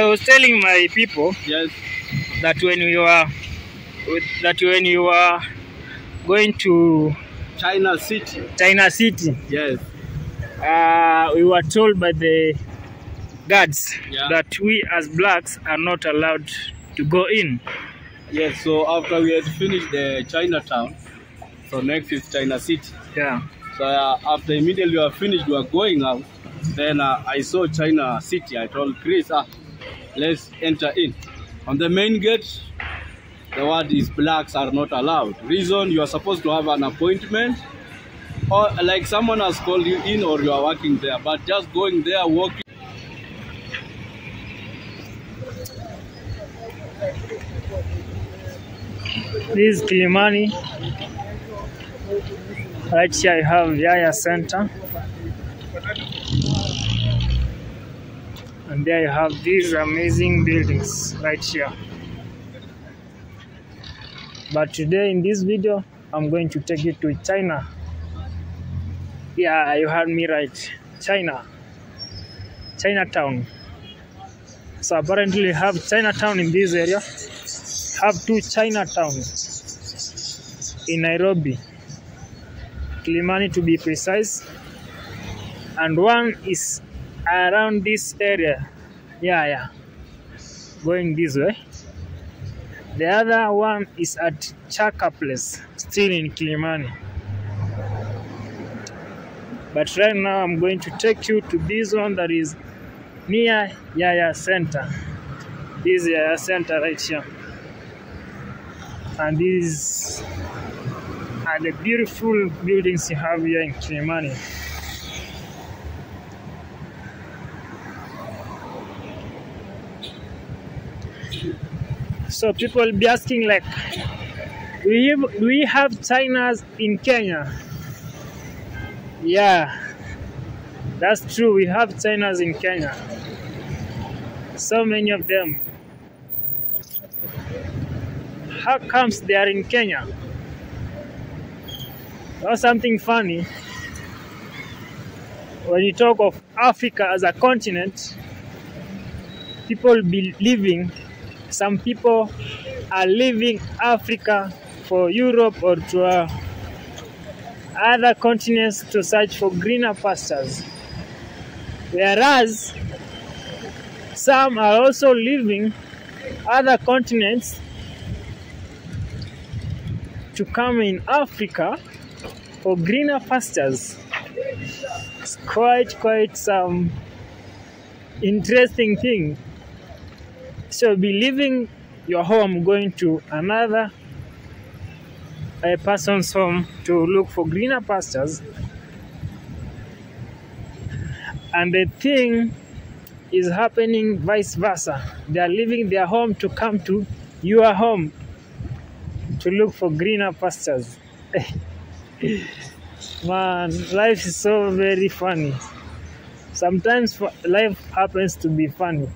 I was telling my people Yes. that when we were with, that when you were going to China City. China City, Yes. uh, we were told by the guards Yeah. that we as blacks are not allowed to go in. Yes. So after we had finished the Chinatown, so next is China City. Yeah. So uh, after immediately we were finished, we were going out. Then uh, I saw China City. I told Chris, ah, let's enter in. On the main gate, the word is blacks are not allowed. Reason you are supposed to have an appointment, or like someone has called you in, or you are working there. But just going there, walking. This is Kilimani. Right here I have Yaya Center. And there you have these amazing buildings right here. But today in this video, I'm going to take you to China. Yeah, you heard me right. China. Chinatown. So apparently you have Chinatown in this area. Have two Chinatowns in Nairobi. Kilimani to be precise. And one is around this area. Yeah, yeah. Going this way. The other one is at Chaka Place, still in Kilimani. But right now I'm going to take you to this one that is near Yaya Center. This is Yaya Center right here. And these are the beautiful buildings you have here in Kilimani. So people will be asking like, we have, we have China's in Kenya? Yeah, that's true. We have China's in Kenya. So many of them. How comes they are in Kenya? or something funny. When you talk of Africa as a continent, people be living some people are leaving Africa for Europe or to uh, other continents to search for greener pastures. Whereas some are also leaving other continents to come in Africa for greener pastures. It's quite, quite some interesting thing. So be leaving your home, going to another a person's home to look for greener pastures. And the thing is happening vice versa. They are leaving their home to come to your home to look for greener pastures. Man, life is so very funny. Sometimes life happens to be funny.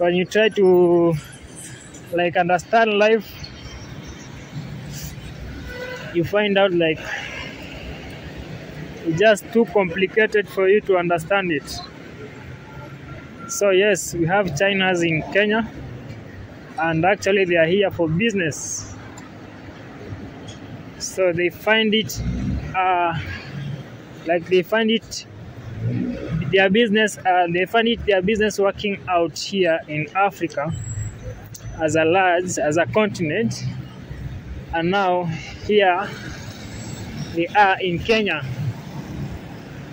When you try to like understand life you find out like it's just too complicated for you to understand it. So yes we have chinas in kenya and actually they are here for business. So they find it uh, like they find it their business uh, they find it their business working out here in africa as a large as a continent. And now here they are in kenya.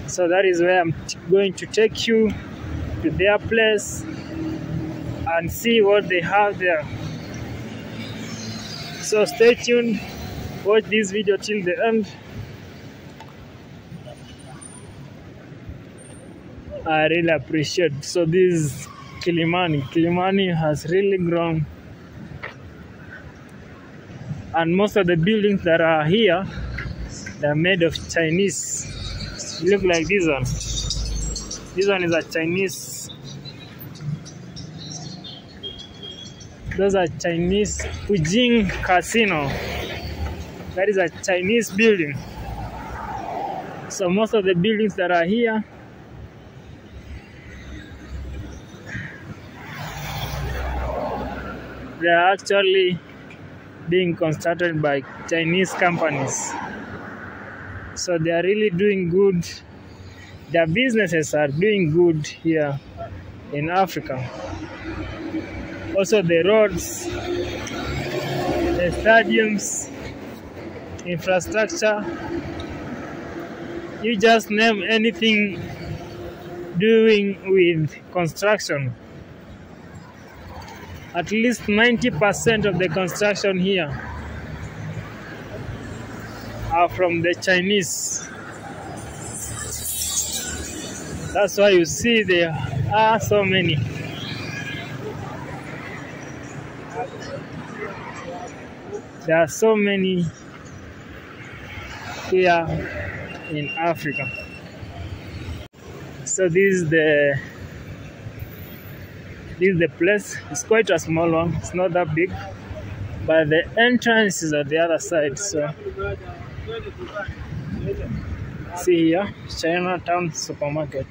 So that is where i'm going to take you to their place and see what they have there. So stay tuned watch this video till the end I really appreciate. So this is Kilimani. Kilimani has really grown, and most of the buildings that are here, they're made of Chinese. Look like this one. This one is a Chinese. Those are Chinese Ujing Casino. That is a Chinese building. So most of the buildings that are here they are actually being constructed by Chinese companies. So they are really doing good. Their businesses are doing good here in Africa. Also, the roads, the stadiums, infrastructure. You just name anything doing with construction. At least 90% of the construction here are from the Chinese. That's why you see there are so many. There are so many here in Africa. So this is the this is the place. It's quite a small one. It's not that big, but the entrance is at the other side. So see here, Chinatown supermarket.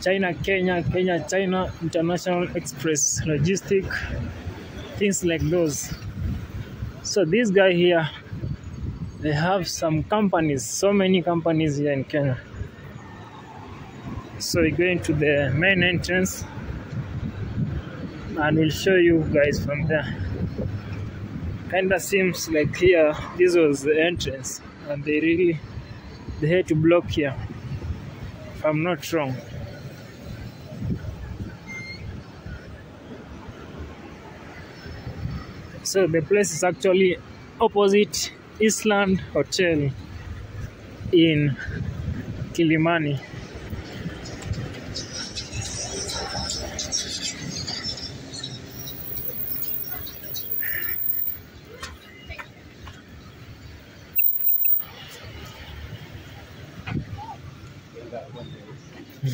China, Kenya, Kenya, China, International Express, Logistic, things like those. So this guy here, they have some companies, so many companies here in Kenya. So we go into the main entrance and we'll show you guys from there. Kinda seems like here this was the entrance and they really they had to block here. If I'm not wrong. So the place is actually opposite Eastland Hotel in Kilimani. So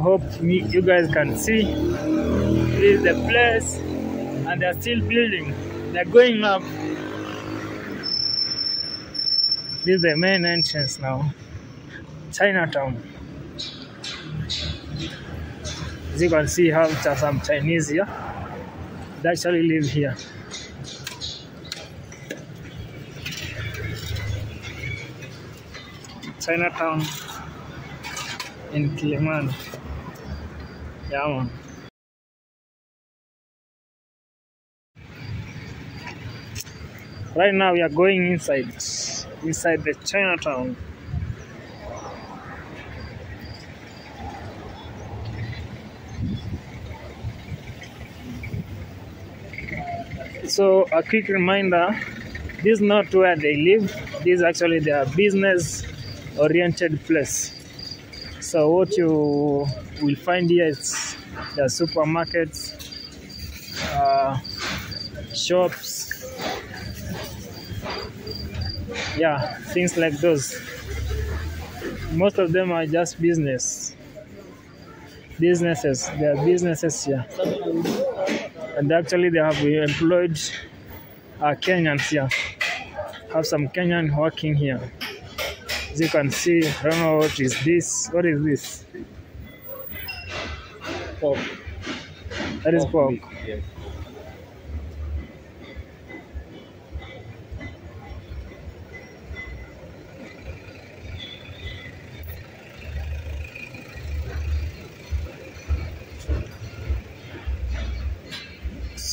hope you guys can see this is the place and they're still building. They're going up. This is the main entrance now. Chinatown. As you can see are some Chinese here. They actually live here. Chinatown in Kilimani. Yeah, man. Right now we are going inside, inside the Chinatown. So a quick reminder, this is not where they live. This is actually their business oriented place. So what you will find here is the supermarkets, uh, shops, yeah, things like those. Most of them are just business, businesses. They are businesses here, and actually they have employed uh, Kenyans here. Have some Kenyan working here. As you can see, I don't know what is this. What is this? Pork. That is pork. meat, Yes.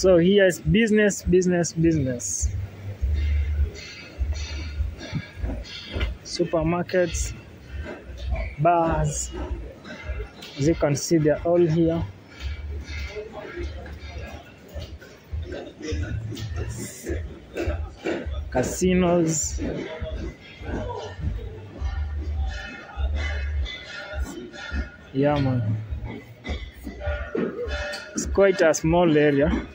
So here is business, business, business. Supermarkets, bars. As you can see, they're all here. Casinos. Yeah, man. It's quite a small area.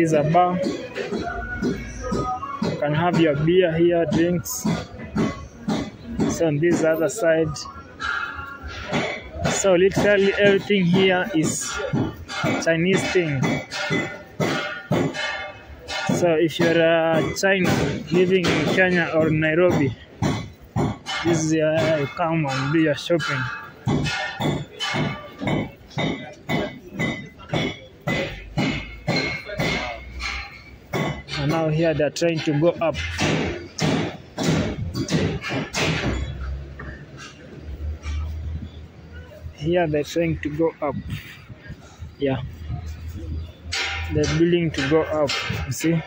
Is a bar. You can have your beer here, drinks. So on this other side. So literally everything here is Chinese thing. So if you're a China living in Kenya or Nairobi, this is uh, come and do your shopping. Here they're trying to go up. Here they're trying to go up. Yeah. They're building to go up. You see?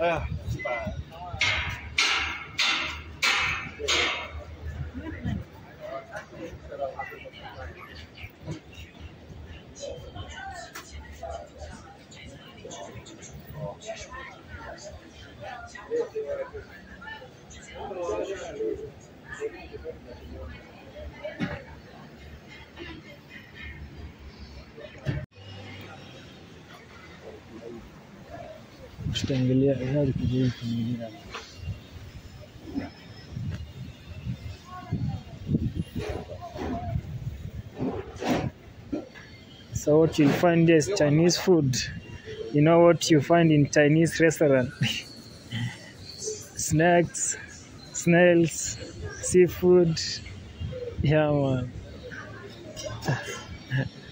Ah. Tutaangalia so what you'll find is chinese food. You know what you find in chinese restaurant? Snacks snails seafood. Yeah man.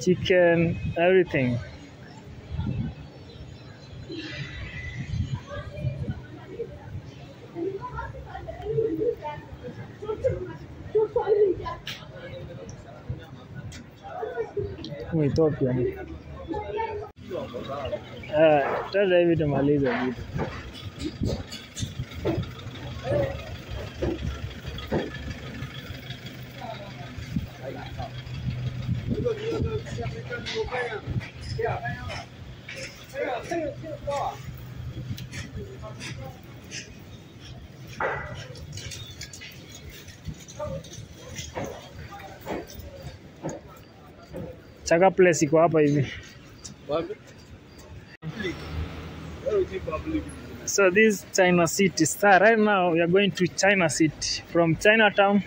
Chicken everything Ethiopia. Eh, sasa hivi tumalize vitu. Place iko hapa hivi. So this China City. So right now we are going to China City. From Chinatown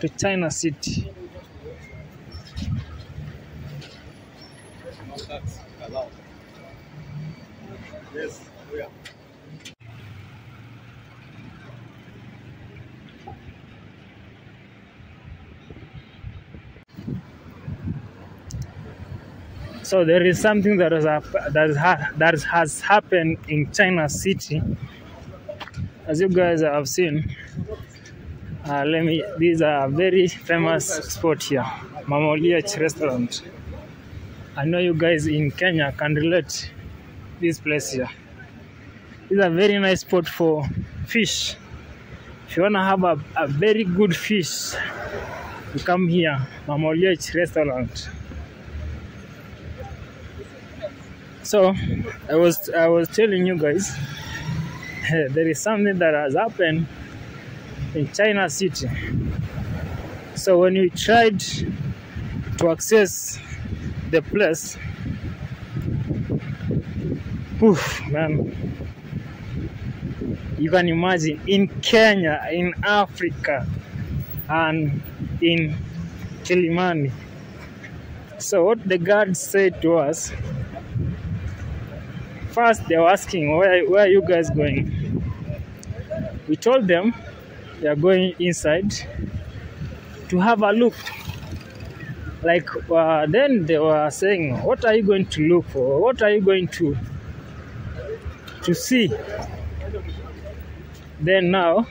to China City. Yes, we are. So there is something that has that, has happened in China City. As you guys have seen, uh, let me. These are very famous spot here, Mama Oliech restaurant. I know you guys in Kenya can relate this place here. It's a very nice spot for fish. If you wanna have a, a very good fish, you come here, Mama Oliech restaurant. So I was I was telling you guys there is something that has happened in China City. So when we tried to access the place, oof, man, you can imagine in Kenya, in Africa, and in Kilimani. So what the guards said to us First, they were asking, where, where are you guys going? We told them we are going inside to have a look. Like, uh, then they were saying, what are you going to look for? What are you going to to see? Then now,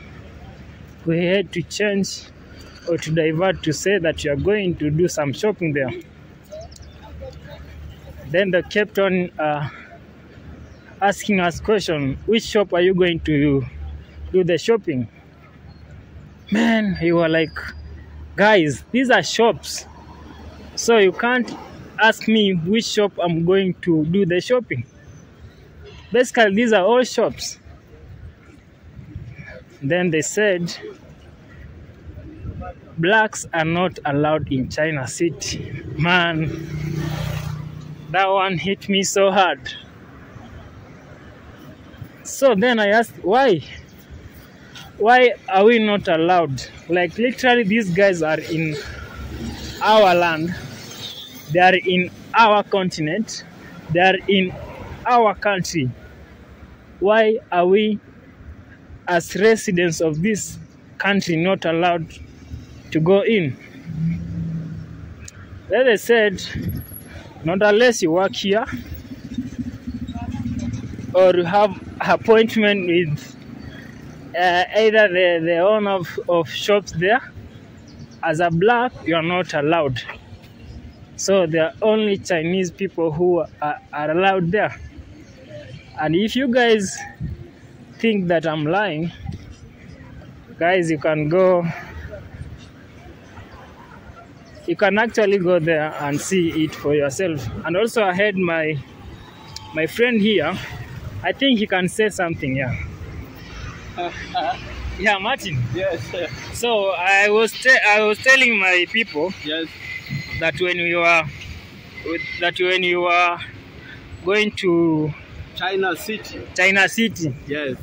we had to change or to divert to say that you are going to do some shopping there. Then they kept on uh, asking us question which shop are you going to do the shopping man you were like guys these are shops so you can't ask me which shop i'm going to do the shopping basically these are all shops then they said blacks are not allowed in China City. Man, that one hit me so hard. So then I asked, why? Why are we not allowed? Like literally, these guys are in our land, they are in our continent, they are in our country. Why are we, as residents of this country, not allowed to go in? Then they said, not unless you work here or you have appointment with uh, either the, the owner of, of shops there. As a black, you are not allowed. So there are only Chinese people who are, are allowed there. And if you guys think that I'm lying, guys, you can go. You can actually go there and see it for yourself. And also, I had my my friend here. I think he can say something. Yeah. Yeah, Martin. yes, So I was te- I was telling my people yes, that when we were that when you were going to China City. China City, Yes,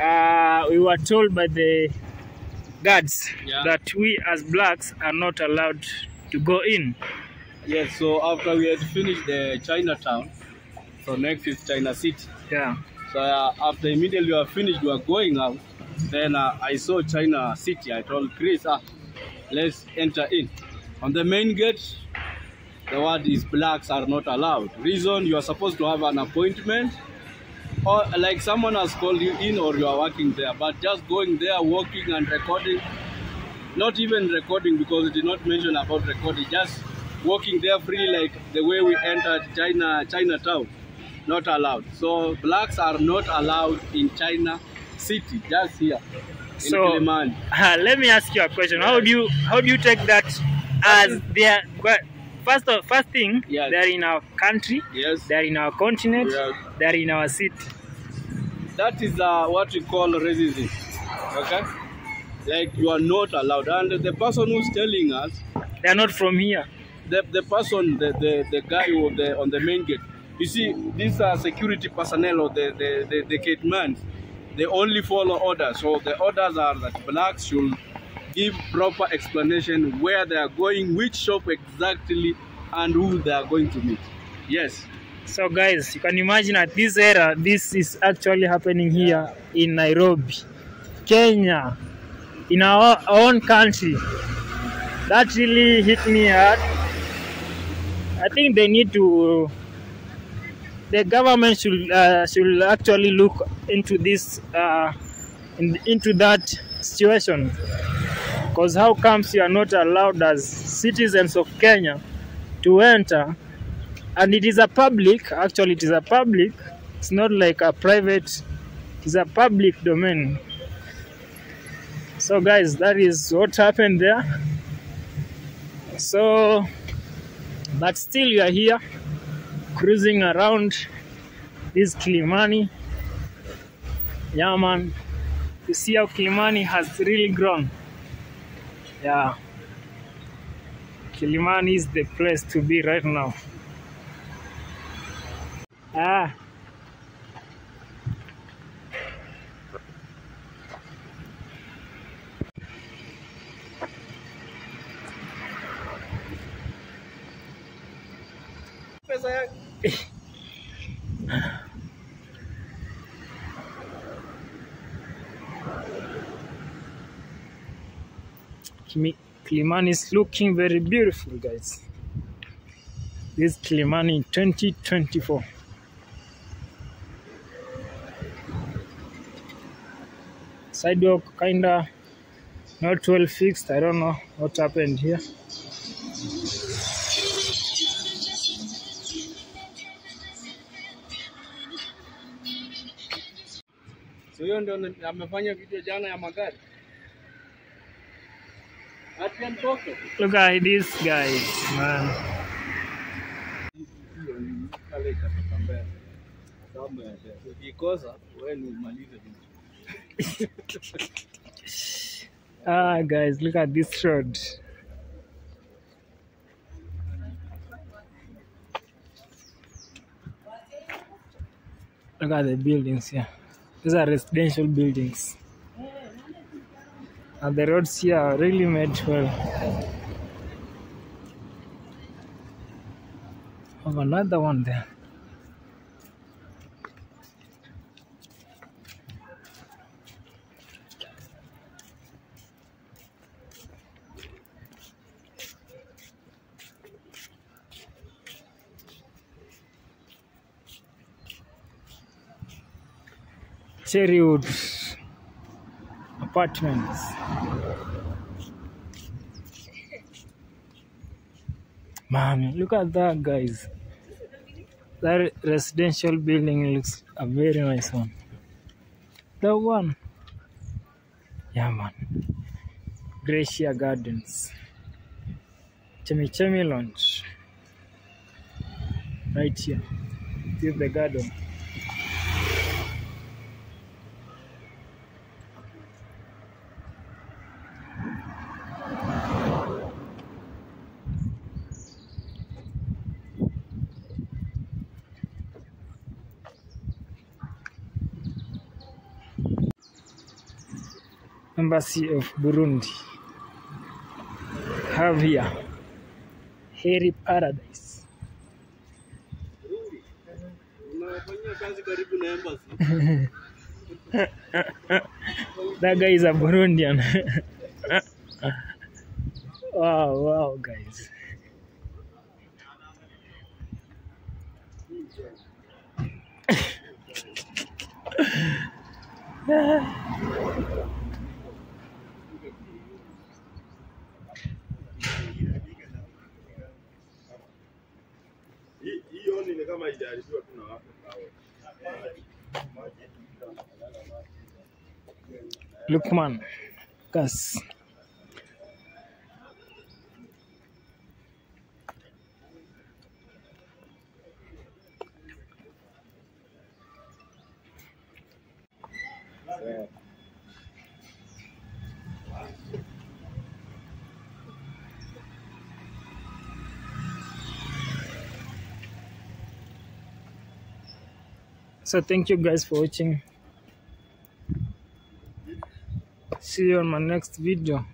uh, we were told by the guards Yeah. that we as blacks are not allowed to go in. yes. So after we had finished the Chinatown, so next is China City. Yeah. So uh, after immediately we were finished, we were going out. Then uh, I saw China City. I told Chris, ah, let's enter in. On the main gate, the word is blacks are not allowed. Reason you are supposed to have an appointment, or like someone has called you in, or you are working there. But just going there, walking and recording, not even recording because it did not mention about recording. Just walking there freely, like the way we entered China Chinatown not allowed. So blacks are not allowed in China City, just here So-. Uh, let me ask you a question. How do you how do you take that as their first of, first thing Yes. they're in our country, Yes, they're in our continent, Yes. they're in our city. that is uh, what we call racism. Okay, like you are not allowed, and the person who's telling us, They're not from here. the, the person, the, the, the guy who the, on the main gate. You see, these are security personnel or the the, the, the. They only follow orders. So the orders are that blacks should give proper explanation where they are going, which shop exactly, and who they are going to meet. Yes. So guys, you can imagine at this era, this is actually happening here in Nairobi, Kenya, in our own country. That really hit me hard. I think they need to. The government should uh, should actually look into this, uh, in, into that situation. Because how comes you are not allowed as citizens of Kenya to enter? And it is a public actually it is a public it's not like a private it's a public domain. So guys that is what happened there. So but still you are here cruising around this Kilimani. Yeah man. You see how Kilimani has really grown. Yeah. Kilimani is the place to be right now. Ah. Kilimani is looking very beautiful, guys. This Kilimani 2024. Sidewalk kinda not well fixed. I don't know what happened here. So hiyo ndio amefanya video jana ya magari. Look at this guys, man. Ah, guys, look at this road. Look at the buildings here. These are residential buildings. And the roads here are really made well. Have another one there. cherry Cherrywood apartments. Man, look at that, guys. That residential building looks a very nice one. The one. Yeah, man. Gracia Gardens. Chemichemi Lounge. Right here. This is the garden. Embassy of Burundi. Have here Heri Paradise. That guy is a Burundian. wow, wow, guys. Hii- ni kama ijaribiwa tu na watu Lukman Kas Yeah. So thank you guys for watching. See you on my next video.